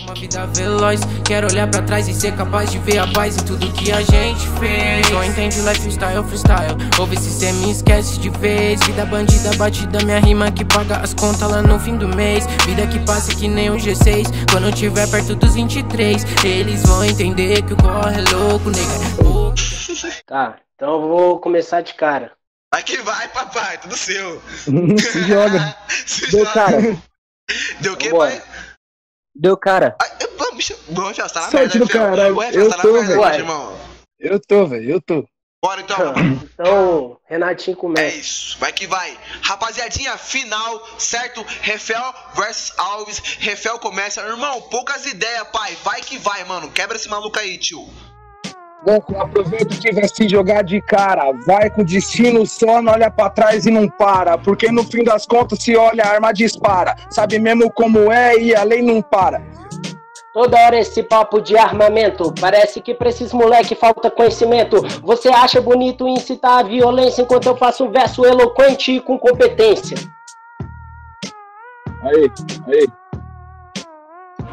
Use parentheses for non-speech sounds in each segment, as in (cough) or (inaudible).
Uma vida veloz, quero olhar pra trás e ser capaz de ver a paz em tudo que a gente fez. Só entende lifestyle, freestyle. Ouve se cê me esquece de vez. Vida bandida, batida, minha rima que paga as contas lá no fim do mês. Vida que passa que nem um G6. Quando eu tiver perto dos 23, eles vão entender que o corre é louco, nega. Tá, então eu vou começar de cara. Aqui vai, papai, tudo seu. (laughs) Se joga. (laughs) Se Deu joga. cara, Deu o Vambora. pai? Deu cara. Ah, eu- vamos já, tá na Sorte merda, do caralho. Ué, Eu já tá tô, na merda, velho. irmão. Eu tô, velho, eu tô. Bora então, mano. Então, Renatinho É começa. isso, vai que vai. Rapaziadinha, final, certo? Refel versus Alves. Refel começa. Irmão, poucas ideias, pai. Vai que vai, mano. Quebra esse maluco aí, tio. Goku, aproveita que vai se jogar de cara. Vai com destino só, não olha pra trás e não para. Porque no fim das contas, se olha, a arma dispara. Sabe mesmo como é e a lei não para. Toda hora esse papo de armamento. Parece que pra esses moleque falta conhecimento. Você acha bonito incitar a violência enquanto eu faço um verso eloquente e com competência. Aí, aí.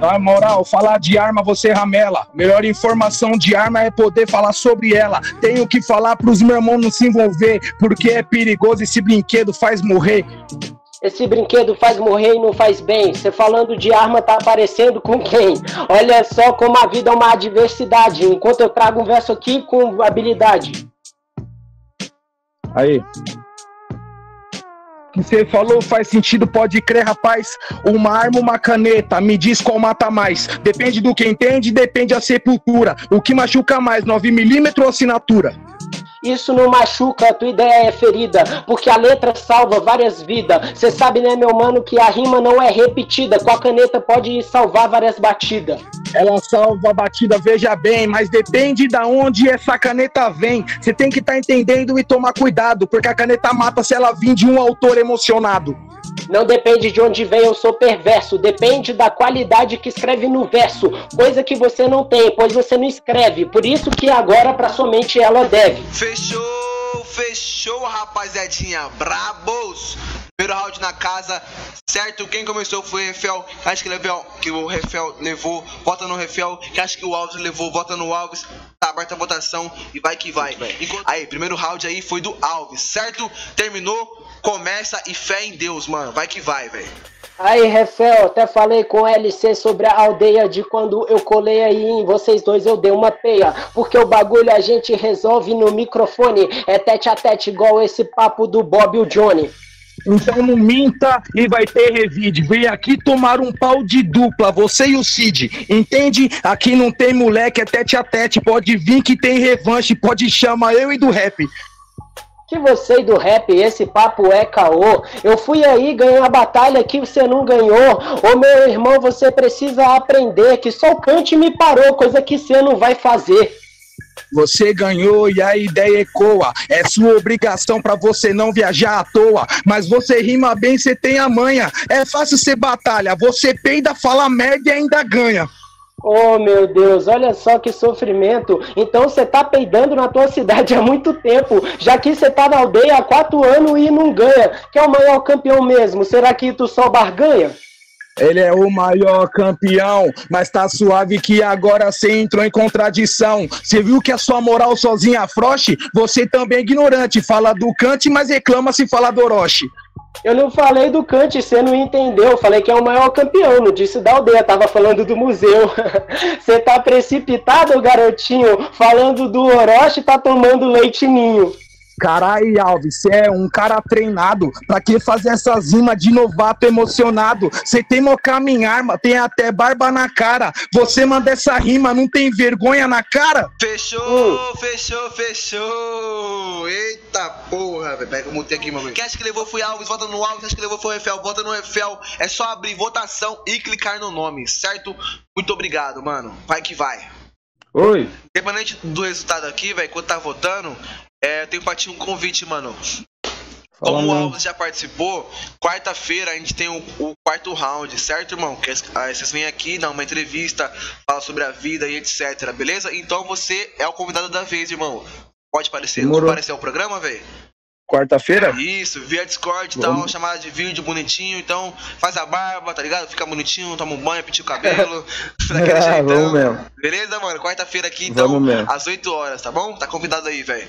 Na moral, falar de arma você ramela. Melhor informação de arma é poder falar sobre ela. Tenho que falar pros meus irmãos não se envolver, porque é perigoso esse brinquedo faz morrer. Esse brinquedo faz morrer e não faz bem. Você falando de arma tá aparecendo com quem? Olha só como a vida é uma adversidade. Enquanto eu trago um verso aqui com habilidade. Aí. Que você falou faz sentido, pode crer, rapaz. Uma arma, uma caneta, me diz qual mata mais. Depende do que entende, depende a sepultura. O que machuca mais, 9mm ou assinatura? Isso não machuca, a tua ideia é ferida, porque a letra salva várias vidas. Cê sabe, né, meu mano, que a rima não é repetida. Com a caneta pode salvar várias batidas. Ela salva a batida, veja bem, mas depende da onde essa caneta vem. Você tem que estar entendendo e tomar cuidado, porque a caneta mata se ela vir de um autor emocionado. Não depende de onde vem, eu sou perverso. Depende da qualidade que escreve no verso. Coisa que você não tem, pois você não escreve. Por isso que agora pra somente ela deve. Fechou, fechou, rapaziadinha. Brabos. Primeiro round na casa, certo? Quem começou foi o Refel. Acho que, levou, que o Refel levou, vota no Refel. Que acho que o Alves levou, vota no Alves. Tá aberta a votação e vai que vai. Enquanto- Aí, primeiro round aí foi do Alves, certo? Terminou, começa e fé em Deus, mano. Vai que vai, velho. Aí, Refel, até falei com LC sobre a aldeia de quando eu colei aí em vocês dois, eu dei uma peia. Porque o bagulho a gente resolve no microfone. É tete a tete, igual esse papo do Bob e o Johnny. Então não minta e vai ter revide. Vem aqui tomar um pau de dupla, você e o Cid. Entende? Aqui não tem moleque, é tete a tete. Pode vir que tem revanche, pode chamar eu e do rap. Que você e do rap, esse papo é caô. Eu fui aí ganhar a batalha que você não ganhou. Ô meu irmão, você precisa aprender que só o Kant me parou, coisa que você não vai fazer. Você ganhou e a ideia ecoa. É sua obrigação pra você não viajar à toa. Mas você rima bem, você tem a manha. É fácil ser batalha. Você peida, fala merda e ainda ganha. Oh meu Deus, olha só que sofrimento. Então você tá peidando na tua cidade há muito tempo, já que você tá na aldeia há quatro anos e não ganha. Que é o maior campeão mesmo. Será que tu só barganha? Ele é o maior campeão, mas tá suave que agora cê entrou em contradição. Cê viu que a sua moral sozinha afrouxe? Você também é ignorante, fala do Kant, mas reclama se fala do Orochi. Eu não falei do Kant, você não entendeu. Falei que é o maior campeão, não disse da aldeia, tava falando do museu. (laughs) Você tá precipitado, garotinho, falando do Orochi, tá tomando leite ninho. Carai, Alves, cê é um cara treinado. Pra que fazer essas rimas de novato emocionado? Cê tem minha arma, tem até barba na cara. Você manda essa rima, não tem vergonha na cara? Fechou, fechou, fechou. Eita porra, velho. Pega o mutei aqui, mano. Quem acha que levou foi Alves, vota no Alves. Quem acha que levou foi o Refel, vota no Refel. É só abrir votação e clicar no nome, certo? Muito obrigado, mano. Vai que vai. Oi. Independente do resultado aqui, velho, quando tá votando, é, eu tenho pra ti um convite, mano. Como o Alves já participou, quarta-feira a gente tem o, o quarto round, certo, irmão? Que aí vocês vêm aqui, dão uma entrevista, fala sobre a vida e etc, beleza? Então você é o convidado da vez, irmão. Pode aparecer. Demorou. aparecer ao programa, velho? Quarta-feira? Isso, via Discord e tal, chamada de vídeo bonitinho. Então, faz a barba, tá ligado? Fica bonitinho, toma um banho, pinta o cabelo. (laughs) daquele Ah, jeitão. vamos mesmo. Beleza, mano? Quarta-feira aqui, então, às 8 horas, tá bom? Tá convidado aí, velho.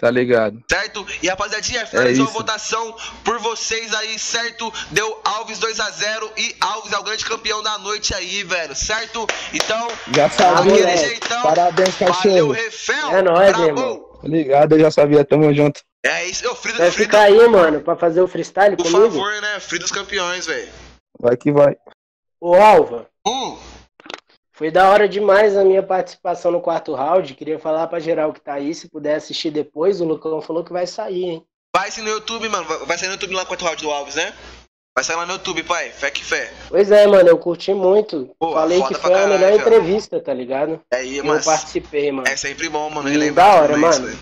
Tá ligado. Certo? E rapaziadinha, finalizou a isso. votação por vocês aí, certo? Deu Alves 2x0 e Alves é o grande campeão da noite aí, velho, certo? Então, Já sabia. aquele moleque. jeitão. Parabéns, Valeu, cachorro. Refel. É nóis, brabo. irmão. Tá ligado, eu já sabia. Tamo junto. É isso, eu Frida, Vai Frida, ficar aí, mano, pra fazer o freestyle por comigo? favor, né? Frida dos campeões, velho. Vai que vai. Ô, Alva, Hum, foi da hora demais a minha participação no quarto round. Queria falar pra geral que tá aí, se puder assistir depois, o Lucão falou que vai sair, hein? vai sim no YouTube, mano. Vai- sair no YouTube lá com o round do Alves, né? Vai sair lá no YouTube, pai. Fé que fé. Pois é, mano, eu curti muito. Pô, Falei que foi a melhor entrevista, tá ligado? É aí, Eu mas participei, mano. é sempre bom, mano. Relembrar da hora, mano. velho.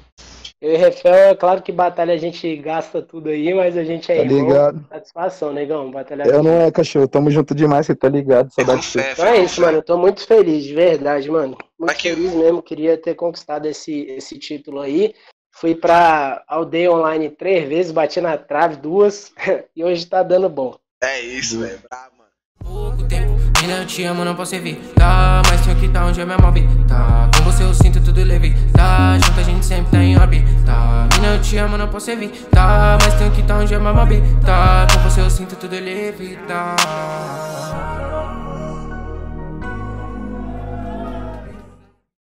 Eu e Refel, é claro que batalha a gente gasta tudo aí, mas a gente é Tá irmão. ligado. Satisfação, negão, batalhar Eu não é, cachorro. Tamo junto demais, você tá ligado. Com Saudade de você. fé, Então é isso, fé. mano. Eu tô muito feliz, de verdade, mano. Muito Aqui. feliz mesmo. Queria ter conquistado esse, esse título aí. Fui pra aldeia online três vezes, bati na trave duas (laughs) e hoje tá dando bom. É isso, velho. Brabo, mano. pouco tempo. Eu te amo, não posso evitar. Mas tenho que tá onde eu me move. Tá, você eu sinto tudo leve. Tá, junto a gente sempre tá em órbita. Mina, eu te amo, não posso evitar. Mas tenho que tá onde me move. Tá, com você eu sinto tudo leve. Tá.